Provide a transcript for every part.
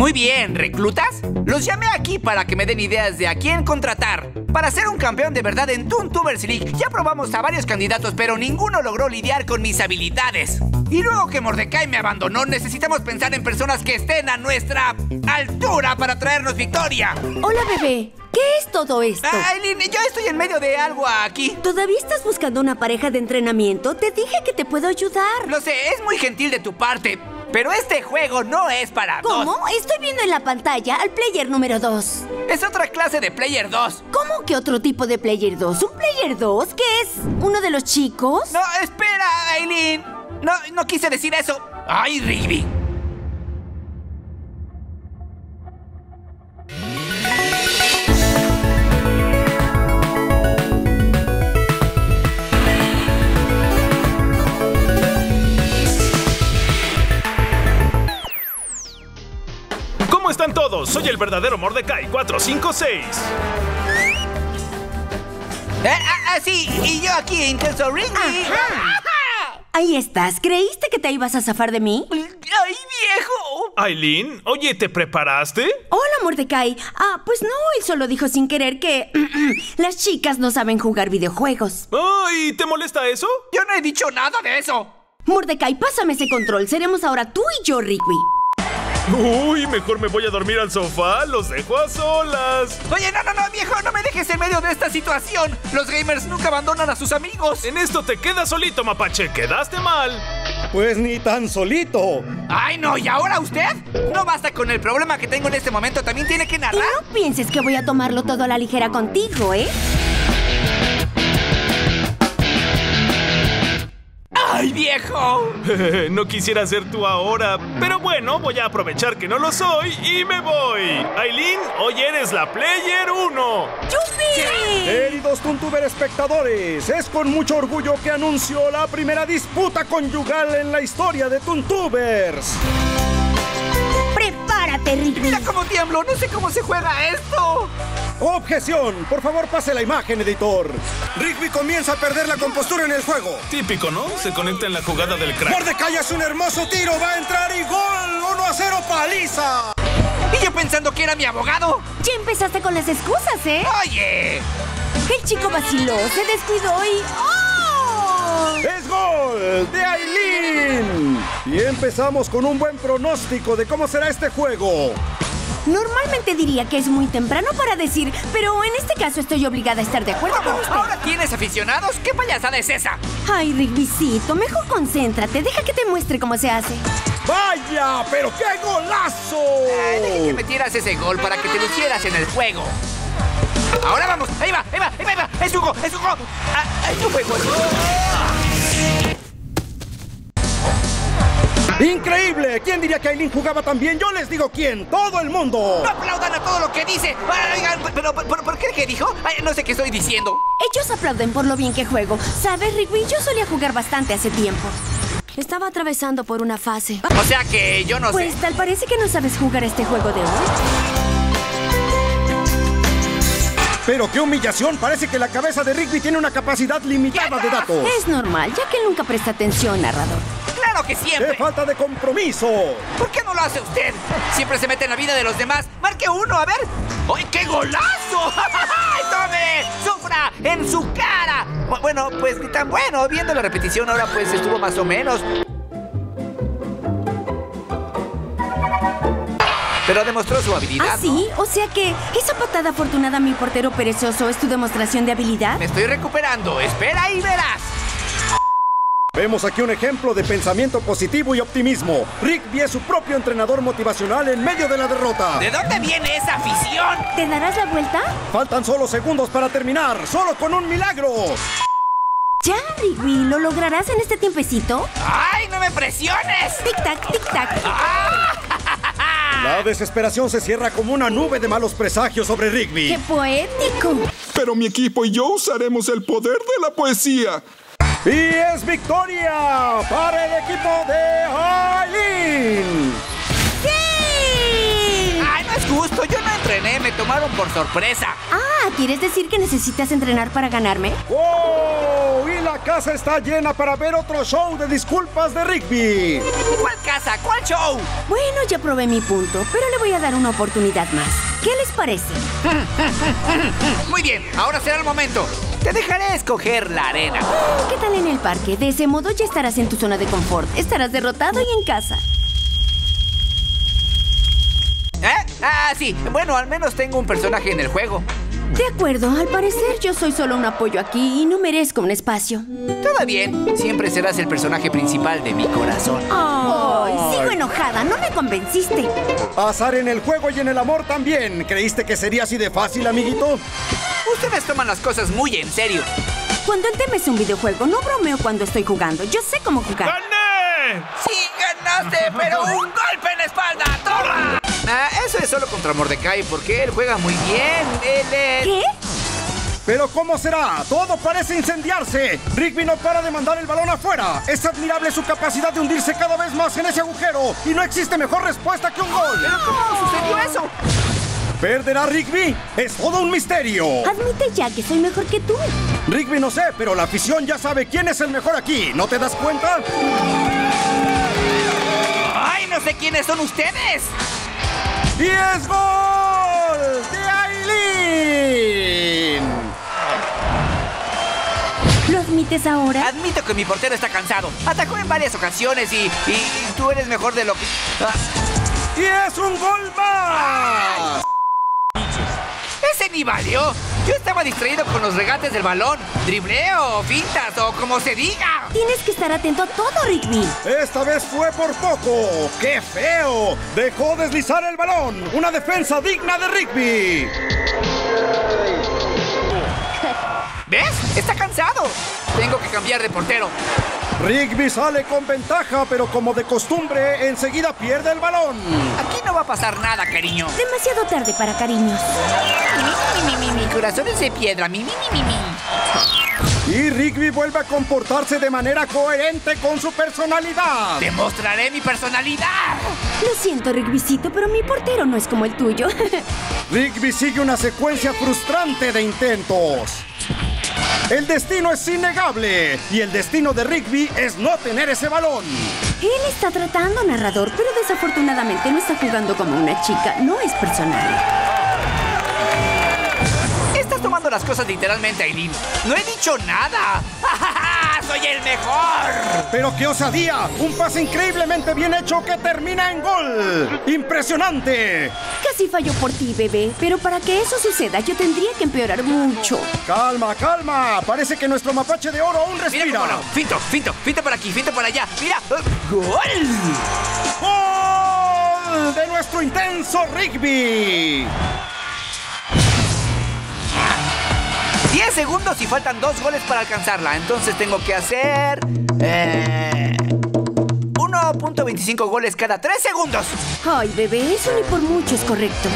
Muy bien, ¿reclutas? Los llamé aquí para que me den ideas de a quién contratar. Para ser un campeón de verdad en Toontubers League, ya probamos a varios candidatos, pero ninguno logró lidiar con mis habilidades. Y luego que Mordecai me abandonó, necesitamos pensar en personas que estén a nuestra altura para traernos victoria. Hola, bebé. ¿Qué es todo esto? Aileen, yo estoy en medio de algo aquí. ¿Todavía estás buscando una pareja de entrenamiento? Te dije que te puedo ayudar. Lo sé, es muy gentil de tu parte, pero este juego no es para dos. ¿Cómo? Estoy viendo en la pantalla al player número 2. Es otra clase de Player 2. ¿Cómo que otro tipo de player 2? ¿Un player 2? ¿Qué es? ¿Uno de los chicos? No, espera, Aileen. No, no quise decir eso. ¡Ay, Rigby! ¿Cómo están todos? Soy el verdadero Mordecai 456. Eh, ah, ah, sí, y yo aquí, Intenso Rigby. Ahí estás. ¿Creíste que te ibas a zafar de mí? ¡Ay, viejo! Aileen, oye, ¿te preparaste? Hola, Mordecai. Ah, pues no, él solo dijo sin querer que las chicas no saben jugar videojuegos. Ay, ¿te molesta eso? Yo no he dicho nada de eso. Mordecai, pásame ese control. Seremos ahora tú y yo, Rigby. Uy, mejor me voy a dormir al sofá. Los dejo a solas. Oye, no, no, no, viejo, no me dejes en medio de esta situación. Los gamers nunca abandonan a sus amigos. En esto te quedas solito, mapache. Quedaste mal. Pues ni tan solito. Ay, no, ¿y ahora usted? No basta con el problema que tengo en este momento, también tiene que Y narrar. no pienses que voy a tomarlo todo a la ligera contigo, ¿eh? ¡Ay, viejo! no quisiera ser tú ahora, pero bueno, voy a aprovechar que no lo soy y me voy. Aileen, hoy eres la Player 1. ¡Yupi! Queridos Tuntuber espectadores, es con mucho orgullo que anuncio la primera disputa conyugal en la historia de Tuntubers. ¡Prepárate, Rigby! Mira cómo tiemblo, no sé cómo se juega esto. Objeción, por favor pase la imagen, editor. Rigby comienza a perder la compostura en el juego. Típico, ¿no? Se conecta en la jugada del crack. Mordecai hace un hermoso tiro, va a entrar y gol, 1 a 0 paliza. Y yo pensando que era mi abogado. Ya empezaste con las excusas, ¿eh? Oye, El chico vaciló, se descuidó y... ¡Oh! Es gol de Aileen. Y empezamos con un buen pronóstico de cómo será este juego. Normalmente diría que es muy temprano para decir, pero en este caso estoy obligada a estar de acuerdo con usted. ¿Ahora tienes aficionados? ¿Qué payasada es esa? Ay, Rigbycito, mejor concéntrate, deja que te muestre cómo se hace. ¡Vaya! ¡Pero qué golazo! Dejé que metieras ese gol para que te lucieras en el juego. Ahora vamos, ahí va, ahí va, ahí va, ahí va. Es Hugo, es Hugo. Ah, es un juego. ¡Increíble! ¿Quién diría que Aileen jugaba tan bien? Yo les digo quién. ¡Todo el mundo! No aplaudan a todo lo que dice. Oigan, pero, pero ¿por qué qué dijo? Ay, no sé qué estoy diciendo. Ellos aplauden por lo bien que juego. ¿Sabes, Rigby? Yo solía jugar bastante hace tiempo. Estaba atravesando por una fase. O sea que yo no Pues sé. tal parece que no sabes jugar este juego de hoy. Pero qué humillación. Parece que la cabeza de Rigby tiene una capacidad limitada de datos. Es normal, ya que él nunca presta atención, narrador. Claro que ¡Qué siempre. falta de compromiso! ¿Por qué no lo hace usted? Siempre se mete en la vida de los demás. Marque uno, a ver. ¡Ay, qué golazo! ¡Ay, ¡Tome! ¡Sufra! ¡En su cara! Bu- Bueno, pues ni tan bueno. Viendo la repetición ahora pues estuvo más o menos. Pero demostró su habilidad. ¿Ah, sí? O sea que esa patada afortunada a mi portero perezoso es tu demostración de habilidad. Me estoy recuperando. Espera y verás. Vemos aquí un ejemplo de pensamiento positivo y optimismo. Rigby es su propio entrenador motivacional en medio de la derrota. ¿De dónde viene esa afición? ¿Te darás la vuelta? Faltan solo segundos para terminar, solo con un milagro. Ya, Rigby, ¿lo lograrás en este tiempecito? ¡Ay, no me presiones! Tic-tac, tic-tac. La desesperación se cierra como una nube de malos presagios sobre Rigby. ¡Qué poético! Pero mi equipo y yo usaremos el poder de la poesía. Y es victoria para el equipo de Aileen. ¡Sí! ¡Ay, no es justo! Yo no entrené, me tomaron por sorpresa. Ah, ¿quieres decir que necesitas entrenar para ganarme? ¡Oh! Y la La casa está llena para ver otro show de disculpas de Rigby. ¿Cuál casa? ¿Cuál show? Bueno, ya probé mi punto, pero le voy a dar una oportunidad más. ¿Qué les parece? Muy bien, ahora será el momento. Te dejaré escoger la arena. ¿Qué tal en el parque? De ese modo ya estarás en tu zona de confort. Estarás derrotado y en casa. ¿Eh? Ah, sí. Bueno, al menos tengo un personaje en el juego. De acuerdo, al parecer yo soy solo un apoyo aquí y no merezco un espacio. Todo bien. Siempre serás el personaje principal de mi corazón. Ay, sigo enojada, no me convenciste. Azar en el juego y en el amor también. ¿Creíste que sería así de fácil, amiguito? Ustedes toman las cosas muy en serio. Cuando el tema es un videojuego, no bromeo cuando estoy jugando. Yo sé cómo jugar. ¡Gané! ¡Sí ganaste, pero un golpe en la espalda! ¡Toma! Ah, eso es solo contra Mordecai, porque él juega muy bien. Él es... ¿Qué? Pero ¿cómo será? Todo parece incendiarse. Rigby no para de mandar el balón afuera. Es admirable su capacidad de hundirse cada vez más en ese agujero. Y no existe mejor respuesta que un gol. ¿Pero cómo sucedió eso? ¿Perderá Rigby? Es todo un misterio. Admite ya que soy mejor que tú. Rigby no sé, pero la afición ya sabe quién es el mejor aquí. ¿No te das cuenta? ¡Ay, no sé quiénes son ustedes! ¡Y es gol de Aileen! ¿Lo admites ahora? Admito que mi portero está cansado. Atacó en varias ocasiones y, y tú eres mejor de lo que... Ah, ¡Y es un gol más! ¡Ese ni valió! Yo estaba distraído con los regates del balón, dribleo, fintas o como se diga. Tienes que estar atento a todo, Rigby. Esta vez fue por poco. ¡Qué feo! Dejó deslizar el balón. Una defensa digna de Rigby. ¿Ves? Está cansado. Tengo que cambiar de portero. Rigby sale con ventaja, pero como de costumbre, enseguida pierde el balón. Aquí no va a pasar nada, cariño. Demasiado tarde para cariños. Mi, mi, mi, mi, mi corazón es de piedra. Mi, mi, mi, mi, mi. Y Rigby vuelve a comportarse de manera coherente con su personalidad. Demostraré mi personalidad. Lo siento, Rigbycito, pero mi portero no es como el tuyo. Rigby sigue una secuencia frustrante de intentos. El destino es innegable y el destino de Rigby es no tener ese balón. Él está tratando, narrador, pero desafortunadamente no está jugando como una chica. No es personal. Estás tomando las cosas literalmente, Aileen. No he dicho nada. ¡Soy el mejor! Pero qué osadía, un pase increíblemente bien hecho que termina en gol. Impresionante. Casi falló por ti, bebé, pero para que eso suceda yo tendría que empeorar mucho. Calma, calma. Parece que nuestro mapache de oro aún Mira respira. cómo no. Finto, finto, finto para aquí, finto para allá. Mira. ¡Gol! ¡Gol de nuestro intenso Rigby! 10 segundos y faltan dos goles para alcanzarla. Entonces tengo que hacer. eh, 1.25 goles cada 3 segundos. Ay, bebé, eso ni por mucho es correcto.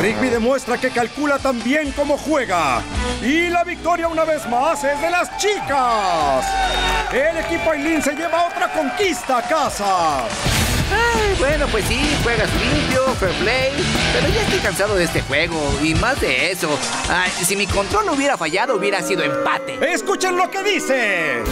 Rigby demuestra que calcula tan bien como juega. Y la victoria una vez más es de las chicas. El equipo Aileen se lleva otra conquista a casa. Ay, bueno, pues sí, juegas limpio, fair play. Pero ya estoy cansado de este juego. Y más de eso. Ay, si mi control hubiera fallado, hubiera sido empate. Escuchen lo que dice.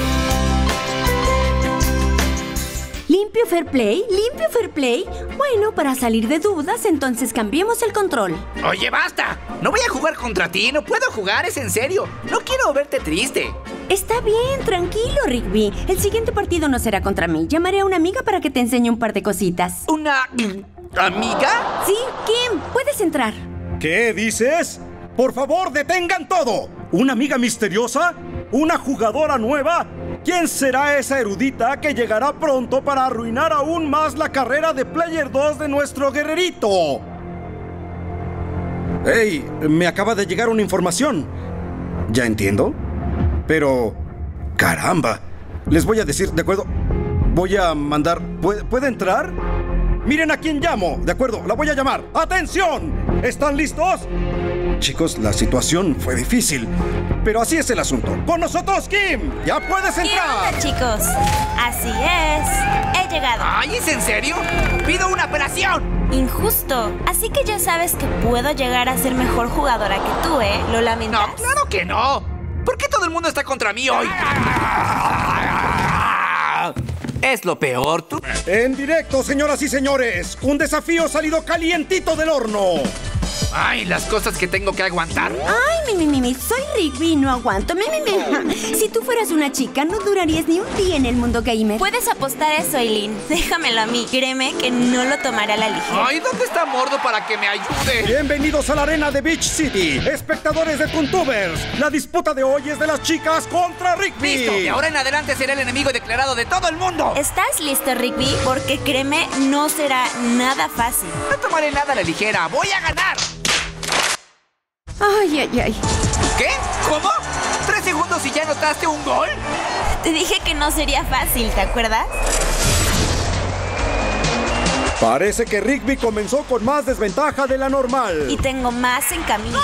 ¿Limpio fair play? ¿Limpio fair play? Bueno, para salir de dudas, entonces cambiemos el control. Oye, basta. No voy a jugar contra ti. No puedo jugar, es en serio. No quiero verte triste. Está bien, tranquilo, Rigby. El siguiente partido no será contra mí. Llamaré a una amiga para que te enseñe un par de cositas. ¿Una amiga? Sí, Kim, puedes entrar. ¿Qué dices? Por favor, detengan todo. ¿Una amiga misteriosa? ¿Una jugadora nueva? ¿Quién será esa erudita que llegará pronto para arruinar aún más la carrera de Player 2 de nuestro guerrerito? ¡Hey! Me acaba de llegar una información. ¿Ya entiendo? Pero... ¡Caramba! Les voy a decir, ¿de acuerdo? Voy a mandar... ¿Puede, ¿puede entrar? Miren a quién llamo. De acuerdo, la voy a llamar. ¡Atención! ¿Están listos? Chicos, la situación fue difícil. Pero así es el asunto. ¡Con nosotros, Kim! ¡Ya puedes ¿Qué entrar! onda, chicos? Así es. He llegado. Ay, ¿es en serio? ¡Pido una operación! Injusto. Así que ya sabes que puedo llegar a ser mejor jugadora que tú, ¿eh? ¿Lo lamentas? No, claro que no. ¿Por qué todo el mundo está contra mí hoy? Es lo peor, tú. En directo, señoras y señores, un desafío salido calientito del horno. Ay, las cosas que tengo que aguantar. Ay, mi, mi, mi, mi, soy Rigby, no aguanto. Mi, mi, mi. Si tú fueras una chica, no durarías ni un día en el mundo gamer. Puedes apostar eso, Eileen. Déjamelo a mí. Créeme que no lo tomaré a la ligera. Ay, ¿dónde está Mordo para que me ayude? Bienvenidos a la arena de Beach City, espectadores de Tuntubers. La disputa de hoy es de las chicas contra Rigby. Listo, de ahora en adelante seré el enemigo declarado de todo el mundo. ¿Estás listo, Rigby? Porque créeme, no será nada fácil. No tomaré nada a la ligera. ¡Voy a ganar! Ay, ay, ay. ¿Qué? ¿Cómo? ¿Tres segundos y ya anotaste un gol? Te dije que no sería fácil, ¿te acuerdas? Parece que Rigby comenzó con más desventaja de la normal. Y tengo más en camino.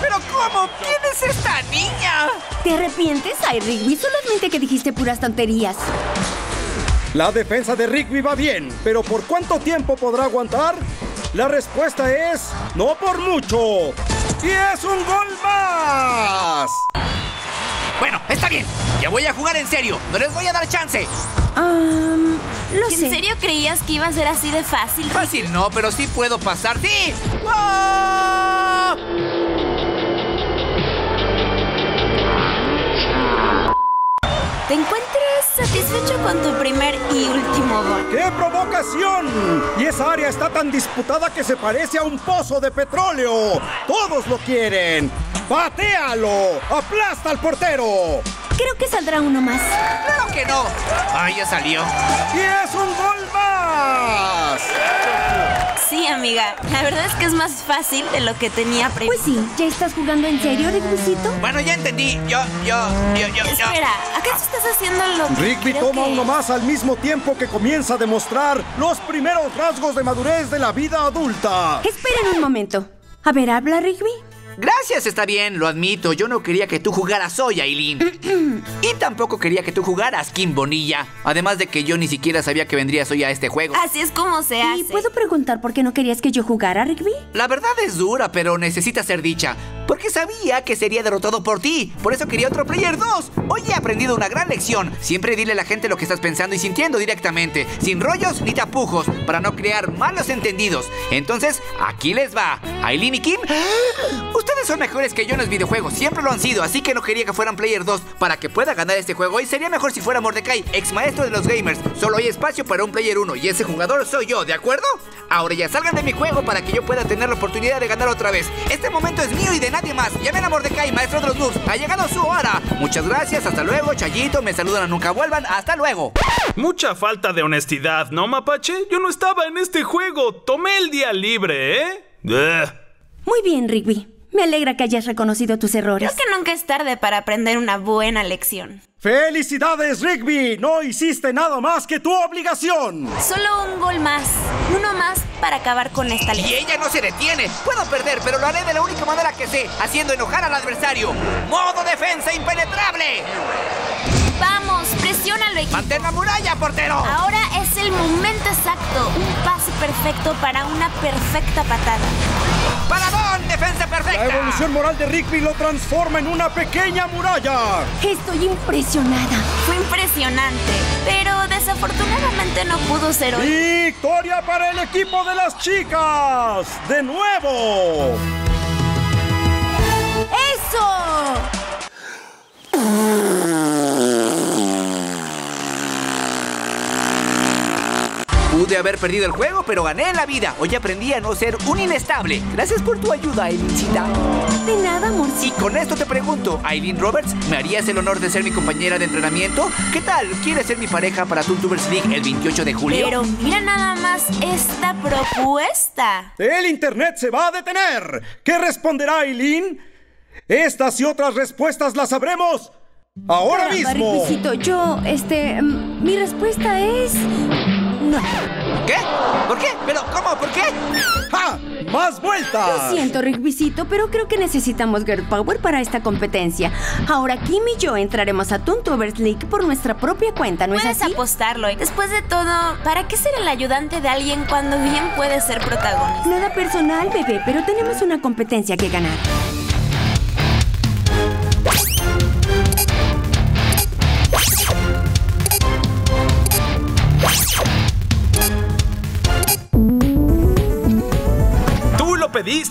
¿Pero cómo? ¿Quién es esta niña? ¿Te arrepientes? Ay, Rigby, solamente que dijiste puras tonterías. La defensa de Rigby va bien, pero ¿por cuánto tiempo podrá aguantar? La respuesta es no por mucho. Y es un gol más. Bueno, está bien. Ya voy a jugar en serio. No les voy a dar chance. Um, lo ¿En sé. serio creías que iba a ser así de fácil? Fácil no, pero sí puedo pasar. ¡Sí! ¡Oh! ¿Te encuentras satisfecho con tu primer y último gol? ¡Qué provocación! Y esa área está tan disputada que se parece a un pozo de petróleo. Todos lo quieren. ¡Patéalo! ¡Aplasta al portero! Creo que saldrá uno más. ¡Claro que no! ¡Ay, ya salió! ¡Y es un gol más! Sí, amiga. La verdad es que es más fácil de lo que tenía Pues previsto. sí, ¿ya estás jugando en serio, Rigbycito? Bueno, ya entendí. Yo, yo, yo, yo, yo. Espera, ¿acaso estás haciendo lo que Rigby toma que- uno más al mismo tiempo que comienza a demostrar los primeros rasgos de madurez de la vida adulta. Esperen un momento. A ver, ¿habla Rigby? Gracias, está bien, lo admito. Yo no quería que tú jugaras hoy, Aileen. y tampoco quería que tú jugaras, Kim Bonilla. Además de que yo ni siquiera sabía que vendrías hoy a este juego. Así es como se hace. ¿Y puedo preguntar por qué no querías que yo jugara, Rigby? La verdad es dura, pero necesita ser dicha. Porque sabía que sería derrotado por ti. Por eso quería otro Player 2. Hoy he aprendido una gran lección. Siempre dile a la gente lo que estás pensando y sintiendo directamente. Sin rollos ni tapujos. Para no crear malos entendidos. Entonces, aquí les va. Aileen y Kim. Ustedes son mejores que yo en los videojuegos. Siempre lo han sido. Así que no quería que fueran Player 2. Para que pueda ganar este juego. Y sería mejor si fuera Mordecai, ex maestro de los gamers. Solo hay espacio para un Player 1. Y ese jugador soy yo, ¿de acuerdo? Ahora ya salgan de mi juego para que yo pueda tener la oportunidad de ganar otra vez. Este momento es mío y de nadie más. Llamen a Mordecai, maestro de los noobs. Ha llegado su hora. Muchas gracias. Hasta luego, Chayito. Me saludan a nunca vuelvan. Hasta luego. Mucha falta de honestidad, ¿no, Mapache? Yo no estaba en este juego. Tomé el día libre, ¿eh? Ugh. Muy bien, Rigby. Me alegra que hayas reconocido tus errores. Creo que nunca es tarde para aprender una buena lección. ¡Felicidades, Rigby! No hiciste nada más que tu obligación. Solo un gol más. Uno más para acabar con esta Y lección. ella no se detiene. Puedo perder, pero lo haré de la única manera que sé, haciendo enojar al adversario. Modo defensa impenetrable. Vamos, presiónalo, equipo. Mantén la muralla, portero. Ahora es el momento exacto. Un pase perfecto para una perfecta patada. Paradón, defensa La perfecta. evolución moral de Rigby lo transforma en una pequeña muralla. Estoy impresionada. Fue impresionante, pero desafortunadamente no pudo ser hoy. ¡Victoria para el equipo de las chicas! ¡De nuevo! Pude haber perdido el juego, pero gané en la vida. Hoy aprendí a no ser un inestable. Gracias por tu ayuda, Aileencita. De nada, Y amorcito. con esto te pregunto, Aileen Roberts, ¿me harías el honor de ser mi compañera de entrenamiento? ¿Qué tal? ¿Quieres ser mi pareja para Tubers League el 28 de julio? Pero mira nada más esta propuesta. El Internet se va a detener. ¿Qué responderá Aileen? Estas y otras respuestas las sabremos ahora Caramba, mismo. Rigbycito, yo, este, mm, mi respuesta es... No. ¿Qué? ¿Por qué? ¿Pero cómo? ¿Por qué? ¡Ja! ¡Más vueltas! Lo siento, Rigbycito, pero creo que necesitamos Girl Power para esta competencia. Ahora Kim y yo entraremos a Toontubers League por nuestra propia cuenta, ¿no es Puedes así? apostarlo. Después de todo, ¿para qué ser el ayudante de alguien cuando bien puedes ser protagonista? Nada personal, bebé, pero tenemos una competencia que ganar.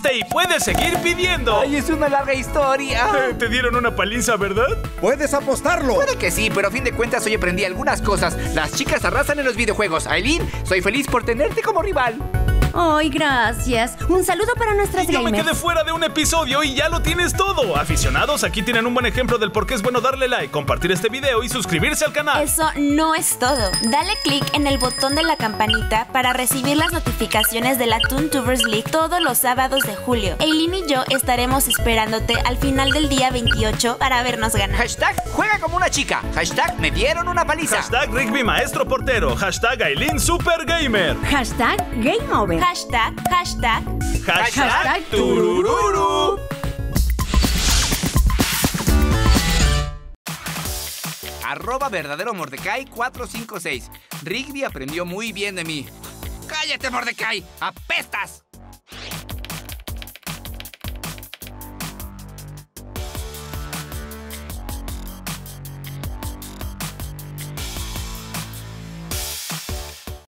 Pediste y puedes seguir pidiendo. Ay, es una larga historia. Eh, Te dieron una paliza, ¿verdad? ¡Puedes apostarlo! Puede que sí, pero a fin de cuentas hoy aprendí algunas cosas. Las chicas arrasan en los videojuegos. Aileen, soy feliz por tenerte como rival. Ay, gracias. Un saludo para nuestras Yo me quedé fuera de un episodio y ya lo tienes todo. Aficionados, aquí tienen un buen ejemplo del por qué es bueno darle like, compartir este video y suscribirse al canal. Eso no es todo. Dale click en el botón de la campanita para recibir las notificaciones de la Toontubers League todos los sábados de julio. Eileen y yo estaremos esperándote al final del día 28 para vernos ganar. Hashtag juega como una chica. Hashtag me dieron una paliza. Hashtag Rigby Maestro Portero. Hashtag Aileen Super Gamer. Hashtag Game Over. Hashtag, hashtag. Hashtag Turururu. Arroba verdadero Mordecai 456. Rigby aprendió muy bien de mí. ¡Cállate, Mordecai! ¡Apestas!